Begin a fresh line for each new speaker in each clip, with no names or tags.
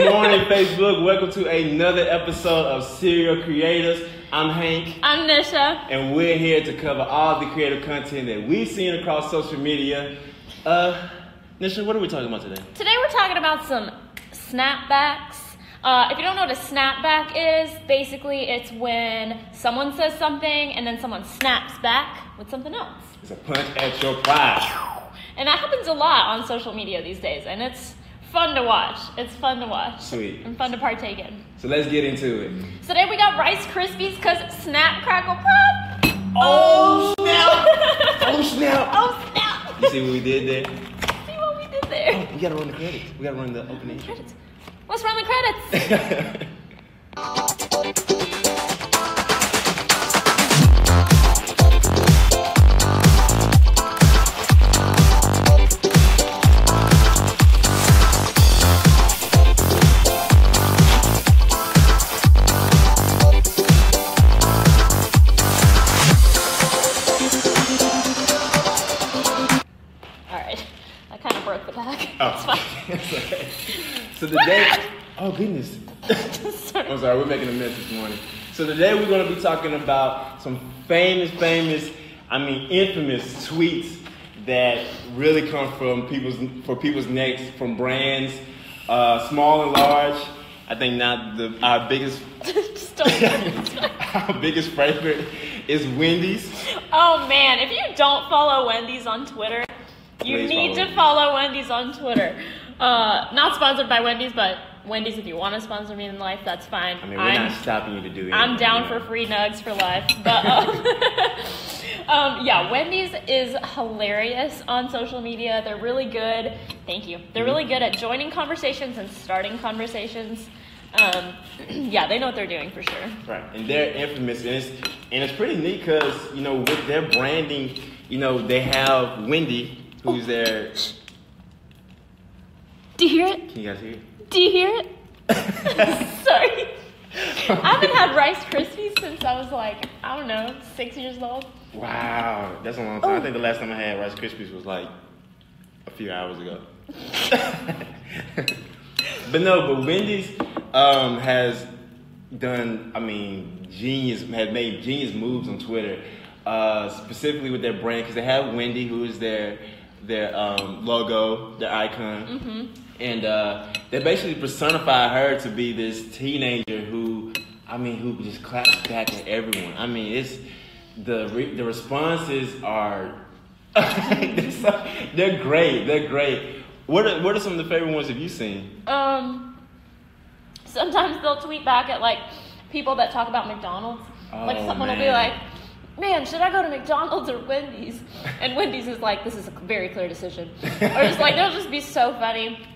Good morning, Facebook. Welcome to another episode of Cereal Creators. I'm Hank,
I'm Nisha.
and we're here to cover all the creative content that we've seen across social media. Uh, Nisha, what are we talking about today?
Today we're talking about some snapbacks. Uh, if you don't know what a snapback is, basically it's when someone says something and then someone snaps back with something else.
It's a punch at your pride.
And that happens a lot on social media these days, and it's fun to watch. It's fun to watch.
Sweet.
And fun to partake in.
So let's get into it.
So today we got Rice Krispies because snap, crackle, pop.
Oh, oh, snap! Oh, snap!
Oh, snap!
You see what we did there?
See what we did there?
Oh, we gotta run the credits. We gotta run the opening.
Credits. Let's run the credits.
today, oh goodness.
Sorry.
I'm sorry, we're making a mess this morning. So today we're going to be talking about some famous, famous, I mean infamous tweets that really come from people's for people's necks from brands, uh, small and large. I think now the our biggest
Just
our biggest favorite is Wendy's.
Oh man, if you don't follow Wendy's on Twitter, you
Please
need
follow
to follow Wendy's on Twitter. Uh, not sponsored by Wendy's, but Wendy's, if you want to sponsor me in life, that's fine.
I mean, we're
I'm,
not stopping you to do anything.
I'm down
you
for free nugs for life. But um, um, yeah, Wendy's is hilarious on social media. They're really good. Thank you. They're really good at joining conversations and starting conversations. Um, yeah, they know what they're doing for sure.
Right, and they're infamous, and it's and it's pretty neat because you know with their branding, you know they have Wendy, who's their.
Do you hear it?
Can you guys hear? it?
Do you hear it? Sorry. I haven't had Rice Krispies since I was like, I don't know, six years old.
Wow, that's a long time. I
Oh.
think the last time I had Rice Krispies was like a few hours ago. but no, but Wendy's um, has done, I mean, genius, has made genius moves on Twitter, uh, specifically with their brand, because they have Wendy, who is their their um, logo, their icon, and uh, they basically personify her to be this teenager who, I mean, who just claps back at everyone. I mean, it's the re- the responses are they're, so- they're great. They're great. What are, what are some of the favorite ones have you seen?
Um, sometimes they'll tweet back at like people that talk about McDonald's. like
Oh,
someone will be like, "Man, should I go to McDonald's or Wendy's?" And Wendy's is like, "This is a very clear decision." or just like they'll just be so funny.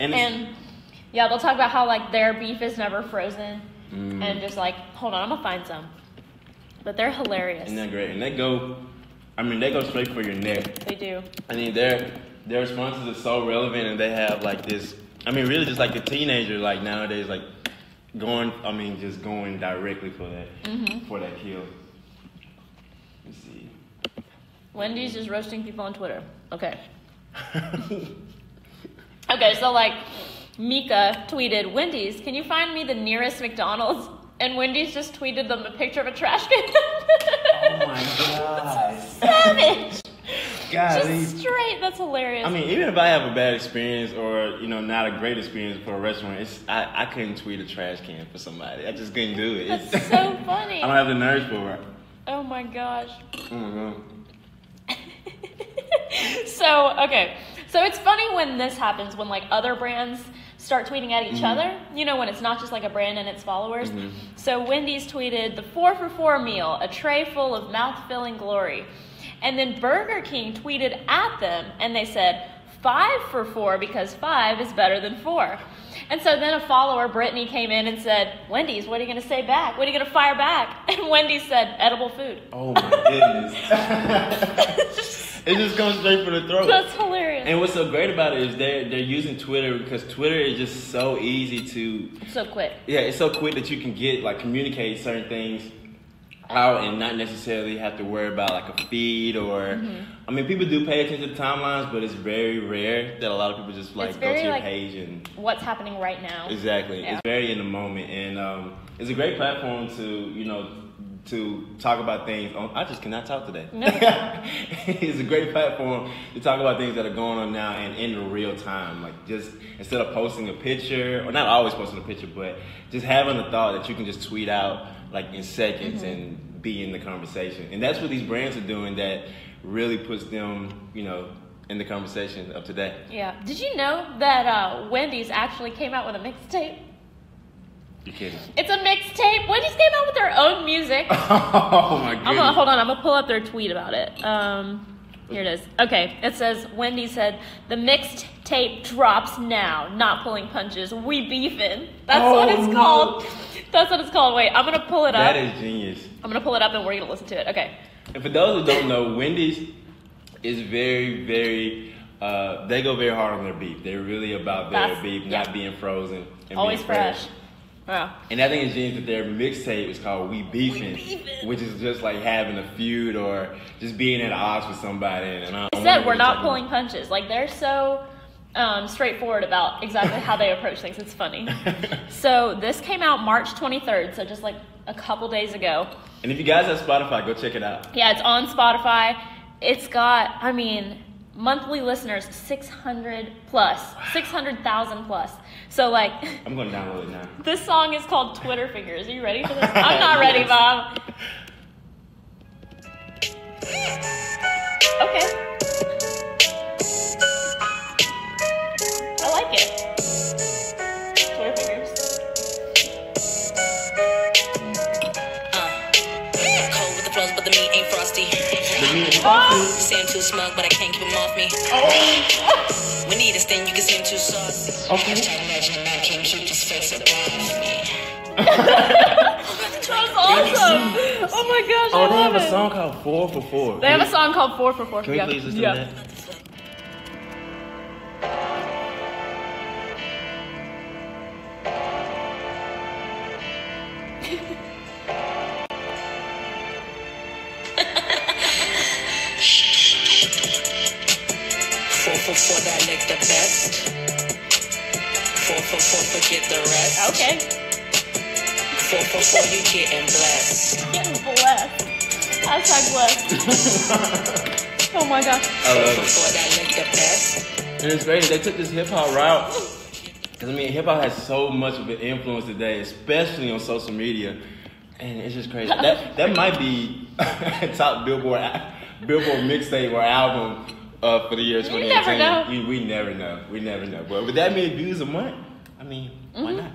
And,
And yeah, they'll talk about how like their beef is never frozen,
Mm.
and just like, hold on, I'm gonna find some. But they're hilarious.
and they're great. And they go, I mean, they go straight for your neck.
They do.
I mean, their their responses are so relevant, and they have like this. I mean, really, just like a teenager, like nowadays, like going. I mean, just going directly for that
Mm-hmm.
for that kill. Let's see.
Wendy's is roasting people on Twitter. Okay. Okay, so like Mika tweeted, Wendy's, can you find me the nearest McDonald's? And Wendy's just tweeted them a picture of a trash can.
oh my god.
Savage!
God,
Just straight. That's hilarious.
I mean, even if I have a bad experience or you know not a great experience for a restaurant, it's I, I couldn't tweet a trash can for somebody. I just couldn't do it.
That's
It's-
so funny.
I don't have the nerves for it.
oh my gosh.
Oh my god.
so okay so it's funny when this happens when like other brands start tweeting at each mm-hmm. other you know when it's not just like a brand and its followers. Mm-hmm. So wendy's tweeted the four for four meal a tray full of mouth-filling glory. And then burger king tweeted at them and they said five for four because five is better than four. And so then a follower brittany came in and said wendy's what are you going to say back? What are you going to fire back? And wendy said edible food.
Oh my goodness. it just comes straight for the throat.
that's hilarious
And what's so great about it is they're they're using Twitter because Twitter is just so easy to
so quick
yeah, it's so quick that you can get like communicate certain things out and not necessarily have to worry about like a feed or
Mm-hmm.
I mean people do pay attention to timelines, but it's very rare that a lot of people just like go to your
like-
page and
What's happening right now?
Exactly.
Yeah.
It's very in the moment, and um, it's a great platform to you know to talk about things. On, I just cannot talk today.
No.
it's a great platform to talk about things that are going on now and in real time. Like just instead of posting a picture, or not always posting a picture, but just having the thought that you can just tweet out like in seconds and be in the conversation. And that's what these brands are doing. That really puts them, you know, in the conversation of today.
Yeah. Did you know that uh, Wendy's actually came out with a mixtape?
You're kidding.
It's a mixtape. Wendy's came out with their own music.
oh my goodness.
I'm gonna hold on. I'm gonna pull up their tweet about it. Um, here it is. Okay, it says Wendy said the mixed tape drops now. Not pulling punches. We beefing. That's what
Oh,
it's
no.
called. That's what it's called. Wait, I'm gonna pull it up.
That is genius.
I'm gonna pull it up and we're gonna listen to it. Okay.
And for those who don't know, Wendy's is very, very. Uh, they go very hard on their beef. They're really about their
That's-
beef
yeah.
not being frozen and
Always
being
fresh. Yeah.
And I think it's genius that their mixtape is called "We Beefing,"
Beefin'.
which is just like having a feud or just being at odds with somebody. And I
said we're not pulling punches. Like they're so um, straightforward about exactly how they approach things. It's funny. So this came out March 23rd. So just like a couple days ago.
And if you guys have Spotify, go check it out.
Yeah, it's on Spotify. It's got, I mean, monthly listeners 600 plus, 600,000 plus. So, like,
I'm going to download it now.
this song is called Twitter Fingers. Are you ready for this? I'm not ready, Bob. Okay. I like it. Twitter Fingers.
Uh, cold with the flows, but the meat ain't frosty. Say I'm too smug, but I can't keep 'em off me.
Oh.
We need a sting, you can seem too saucy.
Okay.
Hashtag imagine a man can't keep his face above me.
That's awesome. Oh my gosh.
Oh,
I
they
love
have a song called Four for Four.
They have a song called Four for Four.
Can we
yeah.
please listen
yeah.
to that?
for that lick the best. Four for four, forget the rest.
Okay.
Four for four, you getting blessed.
Getting blessed. Hashtag blessed. oh my gosh.
I
Four
love
for
it.
four, that lick the best.
And it's great. They took this hip hop route. Because, I mean, hip hop has so much of an influence today, especially on social media. And it's just crazy. That that might be top Billboard Billboard mixtape or album uh, for the year
You
2018.
never know.
We, we never know. We never know. But with that many views a month, I mean, why
Mhm.
not?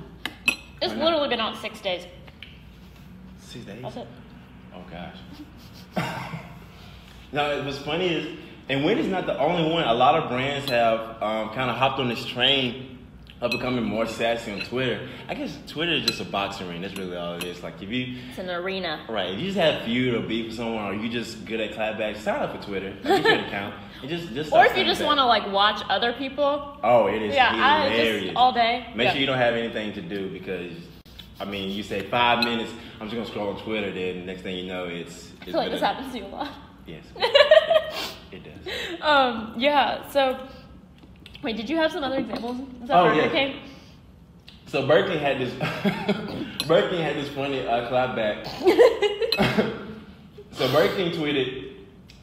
It's
Why not?
literally been out six days.
Six days?
That's it.
Oh gosh. now what's funny is, and Wendy's not the only one. A lot of brands have um, kind of hopped on this train of becoming more sassy on Twitter. I guess Twitter is just a boxing ring. That's really all it is. Like if you,
It's an arena.
right, if you just have feud or beef with someone, or you just good at clapbacks, sign up for Twitter. Like, get your account. And just, just
Or if you just want to like watch other people.
Oh, it is
Yeah,
hilarious.
just all day.
Make
yeah.
sure you don't have anything to do because, I mean, you say five minutes. I'm just gonna scroll on Twitter. Then next thing you know, it's.
I
it's
feel like this happens to you a lot.
Yes, it does.
Um, yeah, so wait, did you have some other examples? Is that
Oh,
Burger
yeah.
King?
So Berkeley had this. Berkeley had this funny uh, clapback. so Berkeley tweeted,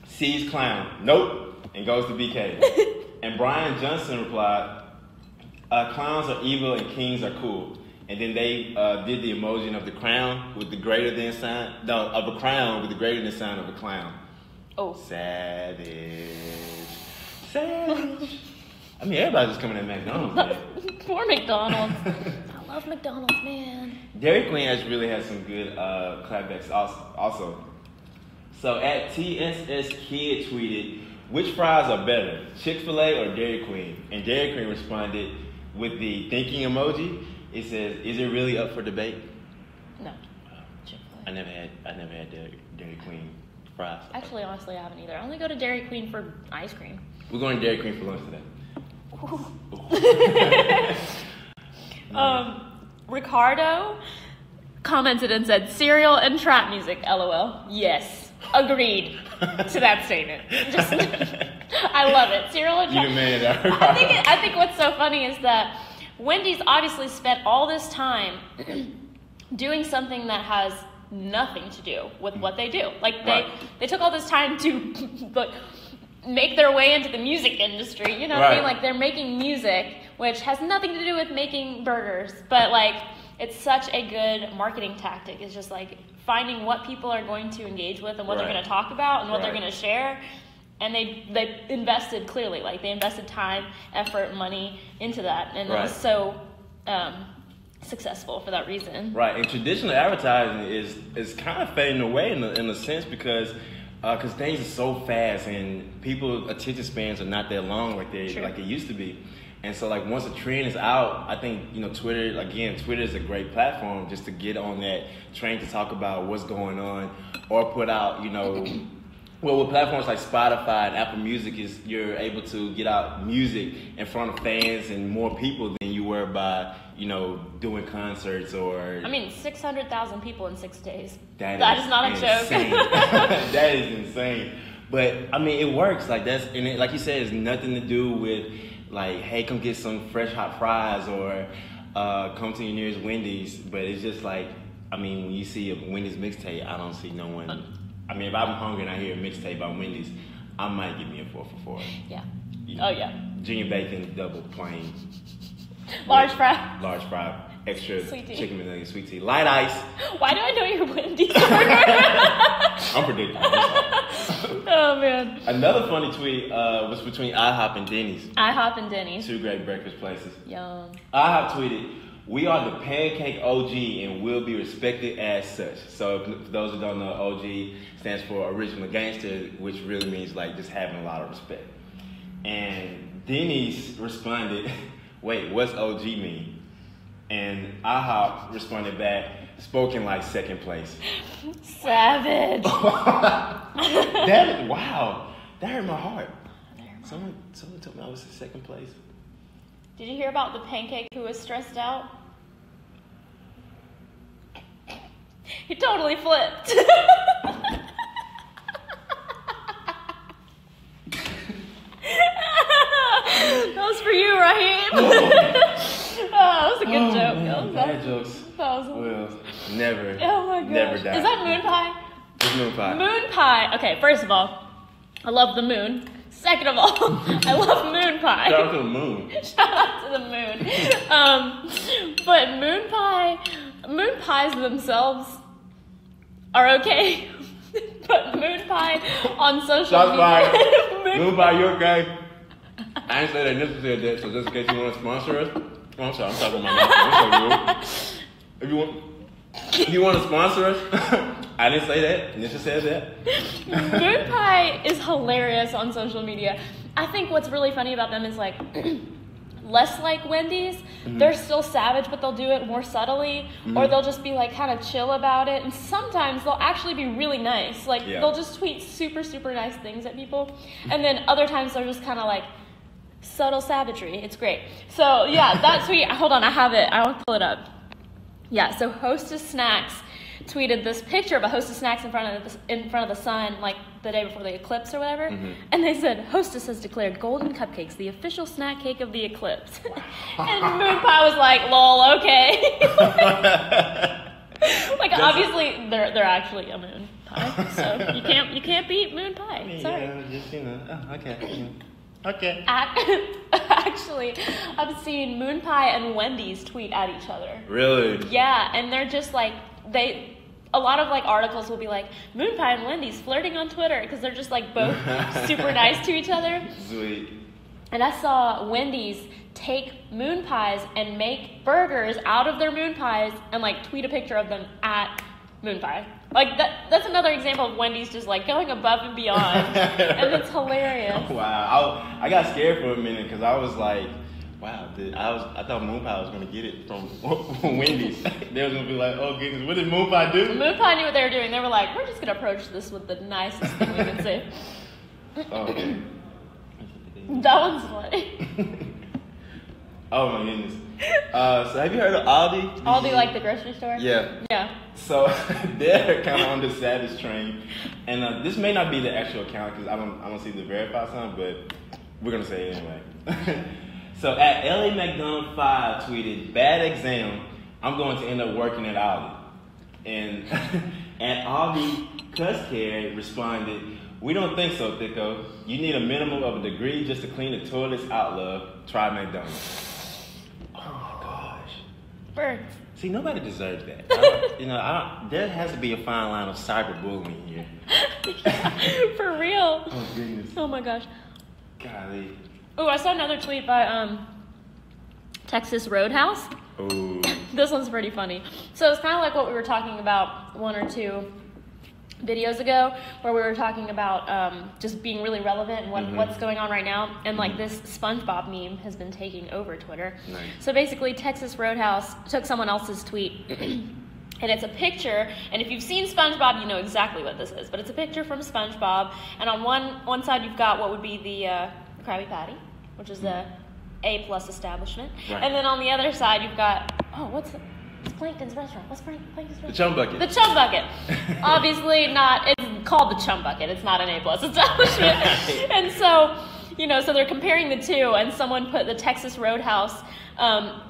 "Sees clown, nope," and goes to BK. and Brian Johnson replied, uh, "Clowns are evil and kings are cool." And then they uh, did the emoji of the crown with the greater than sign, no, of a crown with the greater than sign of a clown.
Oh,
Savage, savage. I mean, everybody's just coming at McDonald's. Man.
poor McDonald's. I love McDonald's, man.
Dairy Queen has really had some good uh, clapbacks also, also. So at TSS Kid tweeted, which fries are better, Chick-fil-A or Dairy Queen? And Dairy Queen responded with the thinking emoji. It says, is it really up for debate?
No.
I
Chick-fil-A.
never had I never had Dairy, Dairy Queen fries.
Actually, honestly, I haven't either. I only go to Dairy Queen for ice cream.
We're going to Dairy Queen for lunch today.
Um, Ricardo commented and said cereal and trap music. LOL. Yes, agreed to that statement. Just, I love it. Cereal and
You
trap.
the man. that-
I think it, I think what's so funny is that Wendy's obviously spent all this time doing something that has nothing to do with what they do. Like they
Right.
they took all this time to like make their way into the music industry. You know what I mean? Like they're making music, which has nothing to do with making burgers, but like it's such a good marketing tactic. It's just like finding what people are going to engage with and what they're going to talk about and what they're going to share. And they they invested clearly, like they invested time, effort, money into that, and it was so um, successful for that reason.
Right, and traditional advertising is is kind of fading away in a, in a sense because Uh, because things are so fast and people attention spans are not that long like they
True.
like it used to be. And so like once a trend is out, I think you know Twitter again. Twitter is a great platform just to get on that train to talk about what's going on or put out you know. Well, with platforms like Spotify and Apple Music, is you're able to get out music in front of fans and more people than you were by, you know, doing concerts or.
I mean, six hundred thousand people in six days.
That
that
is
is not a joke.
that is insane. But I mean, it works. Like that's and it, like you said, it's nothing to do with like, hey, come get some fresh hot fries or uh, come to your nearest Wendy's. But it's just like, I mean, when you see a Wendy's mixtape, I don't see no one. I mean, if I'm hungry and I hear a mixtape by Wendy's, I might give me a four for four.
yeah.
You
Oh yeah.
Junior bacon, double plain,
Large fry.
large fry, extra
Sweet tea.
chicken McNugget, sweet tea, light ice.
Why do I know you're Wendy's?
I'm predictable.
oh man.
Another funny tweet uh, was between IHOP and Denny's,
IHOP and Denny's.
two great breakfast places.
Yum.
IHOP tweeted, "We are the pancake OG and will be respected as such." So, for those who don't know, OG stands for original gangster, which really means like just having a lot of respect. And Denny's responded, "Wait, what's OG mean?" And IHOP responded back, "Spoken like second place."
Savage.
that wow. That hurt my heart. Someone, someone told me I was in second place.
Did you hear about the pancake who was stressed out? He totally flipped. that was for you, Raheem. Oh. oh, that was a good
Oh,
joke.
man,
That was,
bad jokes.
that was-
Well, never.
oh my gosh.
Never die.
Is that moon pie?
It's moon pie.
Moon pie. Okay, first of all, I love the moon. Second of all, I love moon pie.
Shout out to the moon.
Shout out to the moon. Um, but moon pie, moon pies themselves are okay. but moon pie on social
Shots
media. moon,
Moon pie, you okay? I didn't say that. Nick said that. So just in case you want to sponsor us, oh, I'm sorry. I'm talking about my mouth. If you want, if you want to sponsor us, I didn't say that. Nisha said that.
moon pie is hilarious on social media. I think what's really funny about them is like. Less like Wendy's,
Mm-hmm.
they're still savage, but they'll do it more subtly, or they'll just be like kind of chill about it. And sometimes they'll actually be really nice. Like
Yeah.
they'll just tweet super, super nice things at people. And then other times they're just kind of like subtle savagery. It's great. So yeah, that tweet. Hold on, I have it. I want to pull it up. Yeah. So Hostess Snacks tweeted this picture of a Hostess Snacks in front of the, in front of the sun, like the day before the eclipse or whatever. Mm-hmm. And they said Hostess has declared golden cupcakes the official snack cake of the eclipse. and Moon Pie was like, "Lol, okay." like obviously they're they're actually a moon pie, so you can't you can't beat moon pie. Sorry.
Yeah, just you know. Oh, okay. Okay.
Actually, I've seen Moon Pie and Wendy's tweet at each other.
Really?
Yeah, and they're just like they. A lot of like articles will be like Moon Pie and Wendy's flirting on Twitter because they're just like both super nice to each other.
Sweet.
And I saw Wendy's take moon pies and make burgers out of their moon pies and like tweet a picture of them at Moon Pie. Like that that's another example of Wendy's just like going above and beyond. and it's hilarious.
Wow, I, I got scared for a minute because I was like, wow, did, I was I thought Moon Pie was gonna get it from Wendy's. they was gonna be like, oh goodness, what did Moon Pie do?
Moon Pie knew what they were doing. They were like, we're just gonna approach this with the nicest thing we can say.
Oh, okay.
That one's funny.
oh my goodness. Uh, so have you heard of Aldi?
Aldi, like the grocery store.
Yeah.
Yeah.
So they're kind of on the savage train, and uh, this may not be the actual account because I don't I don't see the verified sign, but we're gonna say it anyway. So at LA McDonald Five tweeted, "Bad exam. I'm going to end up working at Aldi." And at Aldi Cuss Care responded, "We don't think so, Thicko. You need a minimum of a degree just to clean the toilets out, love. Try McDonald's." Oh my gosh.
Birds.
See, nobody deserves that. I you know, I there has to be a fine line of cyberbullying here.
For real.
Oh goodness,
Oh my gosh.
golly.
Oh, I saw another tweet by um Texas Roadhouse.
Oh,
This one's pretty funny. So it's kind of like what we were talking about one or two videos ago, where we were talking about um, just being really relevant and what,
Mhm.
what's going on right now. And like this SpongeBob meme has been taking over Twitter.
Nice.
So basically, Texas Roadhouse took someone else's tweet. And it's a picture, and if you've seen SpongeBob, you know exactly what this is. But it's a picture from SpongeBob, and on one one side you've got what would be the uh, Krabby Patty, which is the A plus establishment,
Right.
and then on the other side you've got oh, what's it? It's Plankton's restaurant. What's Plank- Plankton's
the
restaurant?
chum bucket.
The Chum Bucket. Obviously not. It's called the Chum Bucket. It's not an A plus establishment. and so, you know, so they're comparing the two, and someone put the Texas Roadhouse um,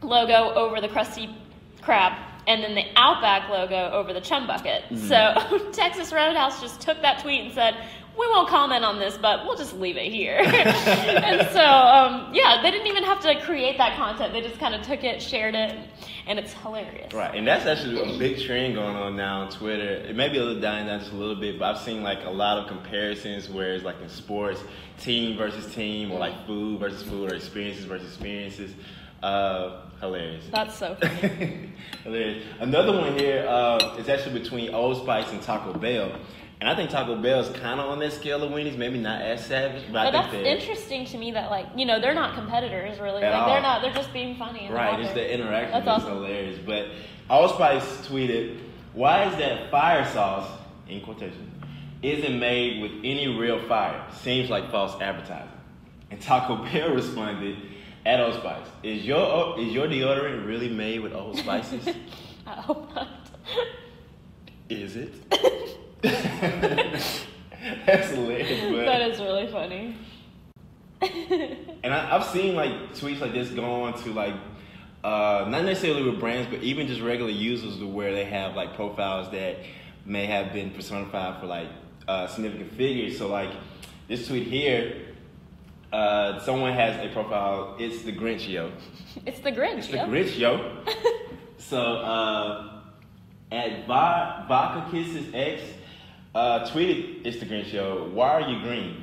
logo over the Krusty Krab, and then the Outback logo over the Chum Bucket. So Texas Roadhouse just took that tweet and said. We won't comment on this, but we'll just leave it here. and so, um, yeah, they didn't even have to create that content. They just kind of took it, shared it, and it's hilarious.
Right, and that's actually a big trend going on now on Twitter. It may be a little dying down just a little bit, but I've seen like a lot of comparisons where it's like in sports, team versus team, or like food versus food, or experiences versus experiences. Uh, hilarious.
That's so funny.
Hilarious. Another one here uh, is actually between Old Spice and Taco Bell. And I think Taco Bell is kind of on that scale of Wendy's, maybe not as savage, but,
But
I
that's interesting to me that like you know they're not competitors really. Like
all.
they're not. They're just being funny. And
right. It's the interaction
That's
that's,
awesome.
hilarious. But Old Spice tweeted, "Why is that fire sauce in quotation isn't made with any real fire? Seems like false advertising." And Taco Bell responded, "At Old Spice, is your is your deodorant really made with Old Spices?
I hope not.
is it?" That's hilarious. But
that is really funny.
And I, I've seen like tweets like this go on to like, uh, not necessarily with brands, but even just regular users to where they have like profiles that may have been personified for like uh, significant figures. So like this tweet here, uh, someone has a profile. It's the Grinch yo.
it's the Grinch.
It's the
yo.
Grinch yo. so uh, at Va- Vodka Kisses X uh, tweeted, "It's the Grinch yo. Why are you green?"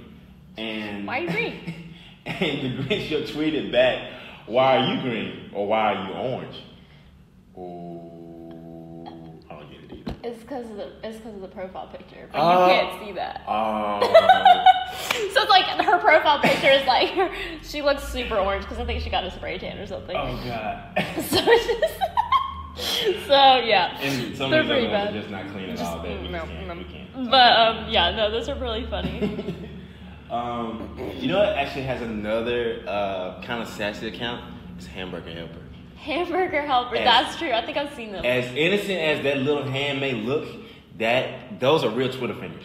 And
Why are you green?
and the Grinch yo tweeted back, "Why are you green or why are you orange?" Oh, I don't get it either.
It's because of the it's because of the profile picture, but
Oh.
you can't see that.
Oh,
So it's like her profile picture is like she looks super orange because I think she got a spray tan or something.
oh God.
So it's just so yeah.
And some
They're pretty bad.
just not clean at
Just-
all. That we
no,
can't,
no.
we can't.
But um, yeah, no, those are really funny.
Um, you know what actually has another uh, kind of sassy account? It's Hamburger Helper.
Hamburger helper,
As-
that's true. I think I've seen them.
As innocent as that little hand may look, that those are real Twitter fingers.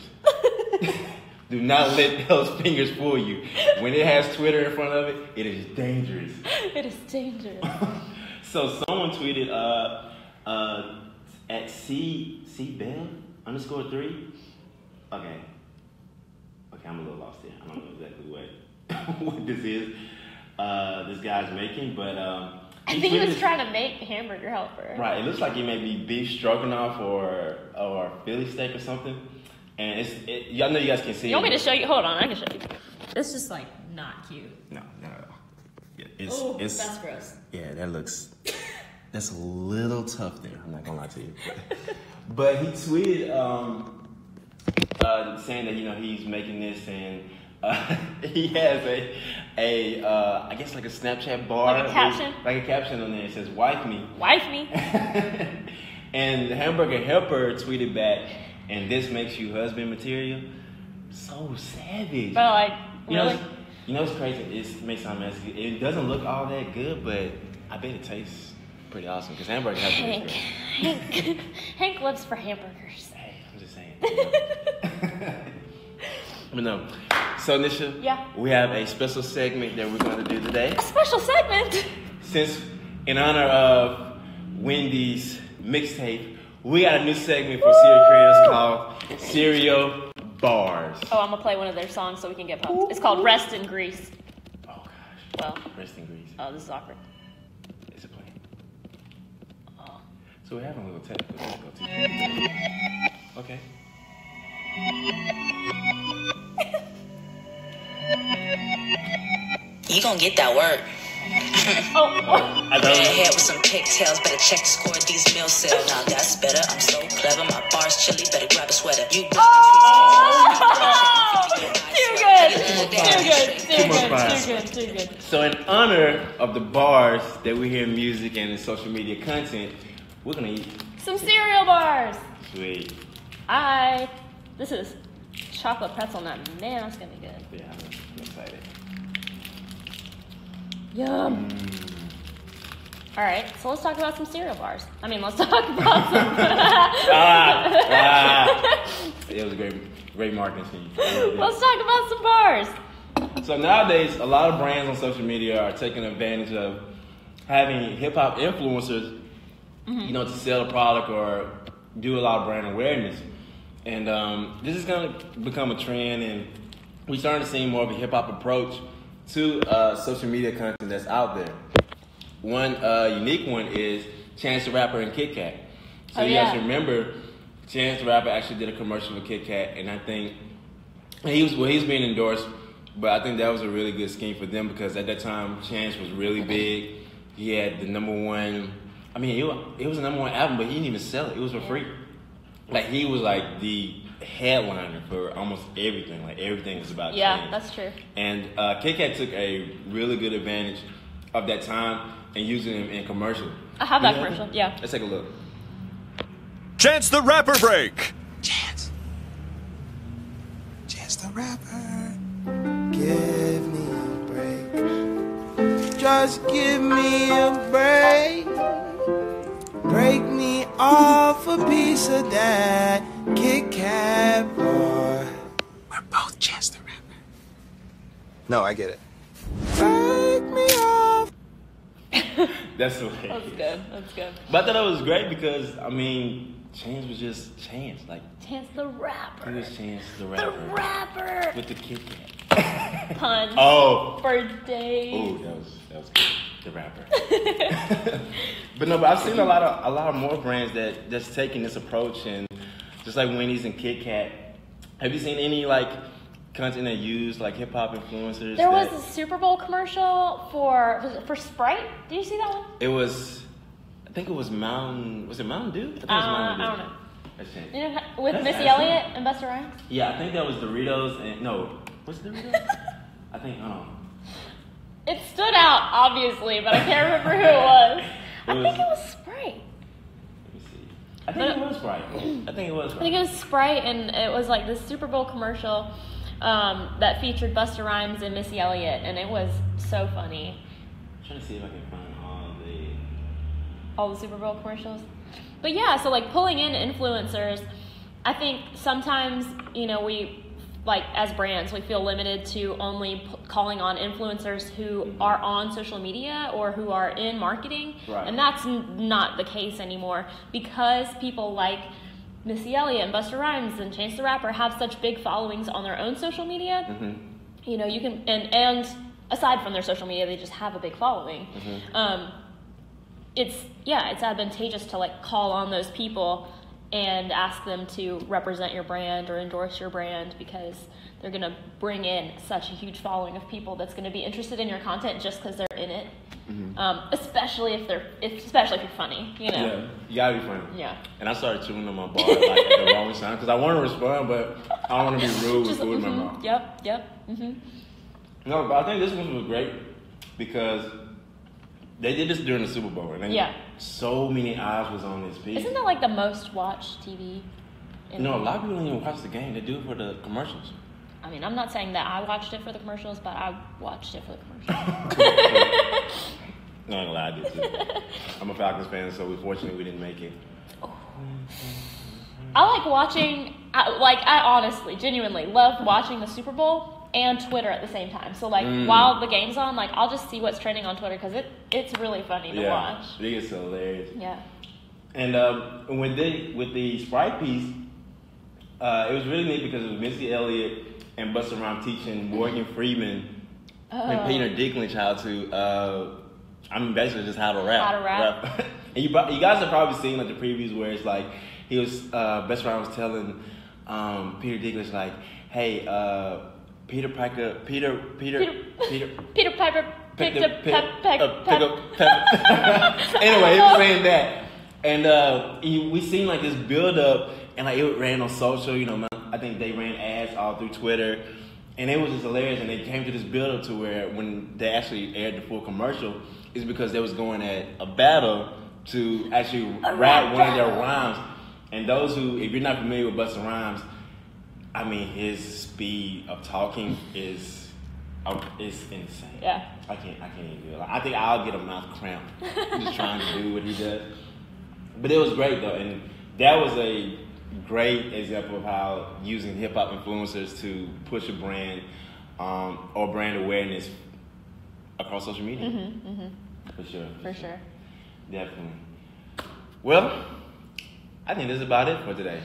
Do not let those fingers fool you. When it has Twitter in front of it, it is dangerous.
it is dangerous.
so someone tweeted uh, uh, at C C Bell underscore three. Okay. Okay, I'm a little lost here. I don't know exactly what what this is. Uh, this guy's making, but um,
I think he was
tweeted-
trying to make hamburger helper.
Right, it looks like it may be beef stroganoff or or Philly steak or something. And it's it, y'all know you guys can see.
You want me to show you? Hold on, I can show you. It's just like not cute.
No, not at all. Yeah, it's
Oh,
it's
that's gross.
yeah, that looks that's a little tough there. I'm not gonna lie to you. But, but he tweeted um, uh, saying that you know he's making this and. Uh, he has a, a uh, I guess like a Snapchat bar,
Like a caption?
with- like a caption on there. It says "Wife me,"
Wife me.
and the hamburger helper tweeted back, and this makes you husband material. So savage.
But like,
you know,
really?
it's- you know, it's crazy. It may sound messy. It doesn't look all that good, but I bet it tastes pretty awesome because hamburger has
Hank. Hank. Hank lives for hamburgers.
Hey, I'm just saying. you know. but no. So Nisha,
Yeah.
we have a special segment that we're going to do today.
A special segment.
Since in honor of Wendy's mixtape, we got a new segment for Cereal Creators called Cereal Bars.
Oh, I'm gonna play one of their songs so we can get pumped. It's called Rest in Grease.
Oh gosh.
Well,
Rest in grease.
oh, this is awkward.
Is it playing?
Oh.
So we're having a little technical difficulty. Okay.
You gonna get that work.
Oh, oh.
I
Bad
don't
head with some pigtails, better check the score these meals sales. Now that's better. I'm so clever. My bar's chilly, better grab a sweater. You
Oh! Too good. Too good. Too
Too
good.
fire.
Too good. Too good.
So in honor of the bars that we hear in music and in social media content, we're gonna eat
Some cereal bars.
sweet.
I. This is chocolate pretzel nut. Man, that's gonna be good.
Yeah, I'm, excited.
Yum. All right, so let's talk about some cereal bars. I mean, let's talk about some.
Ah, ah. It was a great, great marketing
let's talk about some bars.
So nowadays, a lot of brands on social media are taking advantage of having hip hop influencers, you know, to sell a product or do a lot of brand awareness. And um, this is going to become a trend, and we're starting to see more of a hip hop approach to uh, social media content that's out there. One uh, unique one is Chance the Rapper and Kit Kat. So
Oh,
you
yeah.
guys remember, Chance the Rapper actually did a commercial for Kit Kat, and I think he was well, he's being endorsed, but I think that was a really good scheme for them because at that time Chance was really big. He had the number one. I mean, it was, it was the number one album, but he didn't even sell it. It was for free. Like he was like the headliner for almost everything. Like everything was about
Yeah,
Chance.
that's true.
And uh, Kit Kat took a really good advantage of that time and using him in commercial.
I have that
You know?
commercial, yeah.
Let's take a look.
Chance the Rapper Break.
Chance. Chance the rapper. Give me a break. Just give me a break. Break me off a piece of that Kit Kat bar. We're both Chance the rapper. No, I get it. Break me off.
That's the way.
That's good. That's good.
But I thought it was great because I mean, Chance was just Chance. Like
Chance the rapper.
he was Chance the Rapper.
The
rapper
rapper.
with the Kit Kat.
Puns
Oh,
Birthday.
oh, that was that was good. The rapper. but no, but I've seen a lot of a lot of more brands that just taking this approach and just like Wendy's and Kit Kat. Have you seen any like content that use like hip hop influencers?
There was a Super Bowl commercial for was it for Sprite. Did you see that one?
It was. I think it was Mountain. Was it Mountain Dew? I think it was
Uh,
Mountain Dew.
I don't know.
That's changed.
You know, with
That's
Missy Elliott and Busta Rhymes.
Yeah, I think that was Doritos and no, was it Doritos? I think hold on.
It stood out, obviously, but I can't remember who it was. I
It
think it was Sprite.
Let me see. I think it was Sprite. I think it was
I think it was Sprite, and it was like this Super Bowl commercial um, that featured Busta Rhymes and Missy Elliott, and it was so funny.
I'm trying to see if I can find all the.
all the Super Bowl commercials. But yeah, so like pulling in influencers, I think sometimes, you know, we like as brands, we feel limited to only p- calling on influencers who are on social media or who are in marketing.
Right.
And that's n- not the case anymore because people like Missy Elliott and Busta Rhymes and Chance the Rapper have such big followings on their own social media you know you can and and aside from their social media they just have a big following um, it's yeah it's advantageous to like call on those people and ask them to represent your brand or endorse your brand because they're going to bring in such a huge following of people that's going to be interested in your content just because they're in it um, especially if they're if, especially if you're funny you know
Yeah, you gotta be funny.
Yeah.
And I started chewing on my bar like at the wrong time because I want to respond, but I don't want to be rude with in my mouth.
yep yep hmm
No, but I think this one was great because they did this during the Super Bowl, and
Yeah.
so many eyes was on this piece.
isn't that like the most watched tv in
No, a lot of people don't even watch the game. They do it for the commercials.
I mean, I'm not saying that I watched it for the commercials, but I watched it for the commercials.
No, I'm gonna lie, I did too. I'm a Falcons fan, so we unfortunately we didn't make it.
I like watching. I, like I honestly, genuinely love watching the Super Bowl and Twitter at the same time. So like
Mm.
while the game's on, like I'll just see what's trending on Twitter because it it's really funny to
yeah,
watch.
I think it's hilarious.
Yeah.
And um, with the with the Sprite piece, uh, it was really neat because it was Missy Elliott and Busta Rhymes teaching Morgan Freeman and
Oh.
Peter Dinklage how to. Uh, I mean, basically just how to rap.
How to rap.
and you, you guys have probably seen like the previews where it's like he was uh, Busta Rhymes was telling um, Peter Dinklage like, "Hey, uh, Peter Piper, Peter, Peter,
Peter-
Peter."
Piper picked
Pick
up pep
uh,
pep.
pick up pep- anyway, he was saying that, and uh, he, we seen like this build up, and like it ran on social. You know, I think they ran ads all through Twitter, and it was just hilarious. And they came to this build up to where when they actually aired the full commercial, is because they was going at a battle to actually
A
rap
rap
one of their rhymes. And those who, if you're not familiar with Busta Rhymes, I mean, his speed of talking is, um, oh, it's insane.
Yeah.
I can't, I can't even do it. Like, I think I'll get a mouth cramp just trying to do what he does. But it was great though, and that was a great example of how using hip hop influencers to push a brand um, or brand awareness across social media. Mm-hmm, mm-hmm. For sure.
For sure.
Definitely. Well, I think this is about it for today.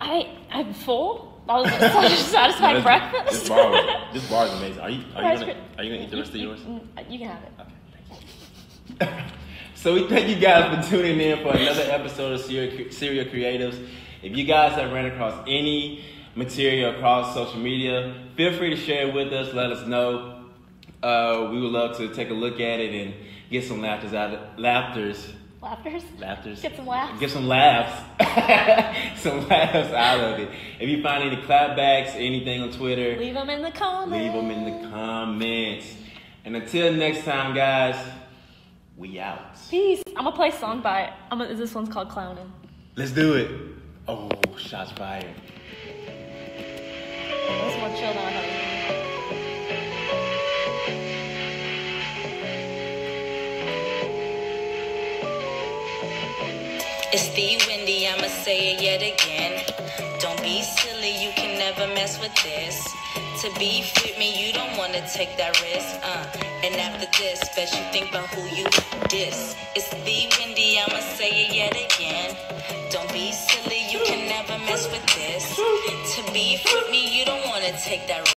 I I'm full. That was such a satisfying
This-
breakfast.
This bar, was, this bar is amazing. Are you, are you gonna, are you gonna eat the rest of yours?
you- You can have it.
Okay, so we thank you guys for tuning in for another episode of Cereal, Cereal Creatives. If you guys have ran across any material across social media, feel free to share it with us. Let us know. Uh, we would love to take a look at it and get some laughters out of laughters.
Laughters.
Laughters.
Get some laughs.
Get some laughs. some laughs out of it. If you find any clapbacks, anything on Twitter,
Leave them in the comments.
Leave them in the comments. And until next time, guys, we out.
Peace. I'm gonna play song by. I'm gonna, this one's called Clowning.
Let's do it. Oh, shots fired.
This more chill than I
I'ma say it yet again. Don't be silly, you can never mess with this. To be with me, you don't wanna take that risk. Uh, and after this, bet you think about who you diss. It's the windy, I'ma say it yet again. Don't be silly, you can never mess with this. To be with me, you don't wanna take that risk.